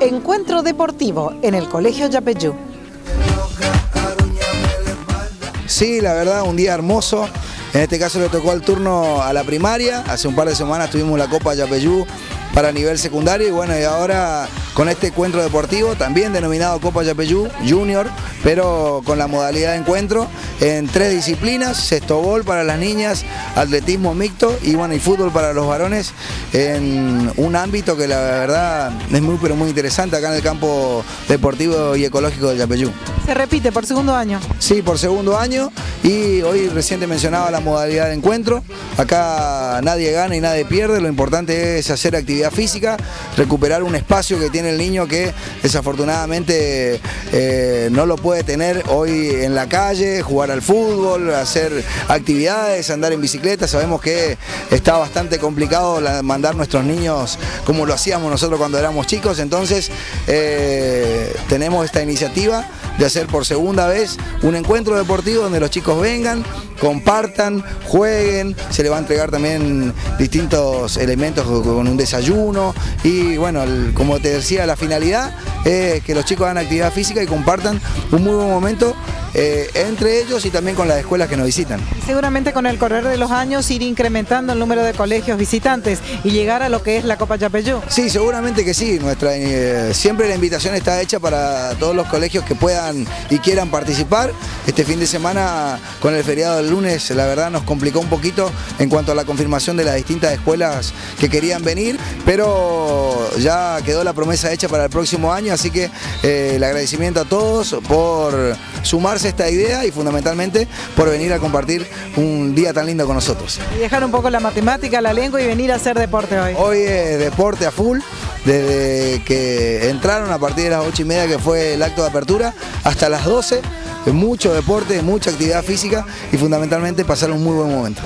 Encuentro deportivo en el Colegio Yapeyú. Sí, la verdad, un día hermoso. En este caso le tocó el turno a la primaria. Hace un par de semanas tuvimos la Copa Yapeyú para nivel secundario y bueno, y ahora con este encuentro deportivo, también denominado Copa Yapeyú Junior, pero con la modalidad de encuentro en tres disciplinas, sextobol para las niñas, atletismo mixto y bueno, y fútbol para los varones en un ámbito que la verdad es muy pero muy interesante acá en el campo deportivo y ecológico de Yapeyú. Se repite por segundo año. Sí, por segundo año y hoy reciente mencionaba la modalidad de encuentro. Acá nadie gana y nadie pierde, lo importante es hacer actividad física, recuperar un espacio que tiene el niño que desafortunadamente eh, no lo puede tener hoy en la calle, jugar al fútbol, hacer actividades, andar en bicicleta. Sabemos que está bastante complicado mandar nuestros niños como lo hacíamos nosotros cuando éramos chicos, entonces eh, tenemos esta iniciativa de hacer por segunda vez un encuentro deportivo donde los chicos vengan, compartan, jueguen, se le va a entregar también distintos elementos con un desayuno. Y bueno, como te decía, la finalidad es que los chicos hagan actividad física y compartan un muy buen momento eh, entre ellos y también con las escuelas que nos visitan. Seguramente con el correr de los años ir incrementando el número de colegios visitantes y llegar a lo que es la Copa Yapeyú. Sí, seguramente que sí. Nuestra, eh, siempre la invitación está hecha para todos los colegios que puedan y quieran participar. Este fin de semana con el feriado del lunes la verdad nos complicó un poquito en cuanto a la confirmación de las distintas escuelas que querían venir, pero ya quedó la promesa hecha para el próximo año, así que eh, el agradecimiento a todos por sumarse a esta idea y fundamentalmente por venir a compartir un día tan lindo con nosotros. Y dejar un poco la matemática, la lengua y venir a hacer deporte hoy. Hoy es deporte a full, desde que entraron a partir de las 8 y media que fue el acto de apertura hasta las 12, mucho deporte, mucha actividad física y fundamentalmente pasar un muy buen momento.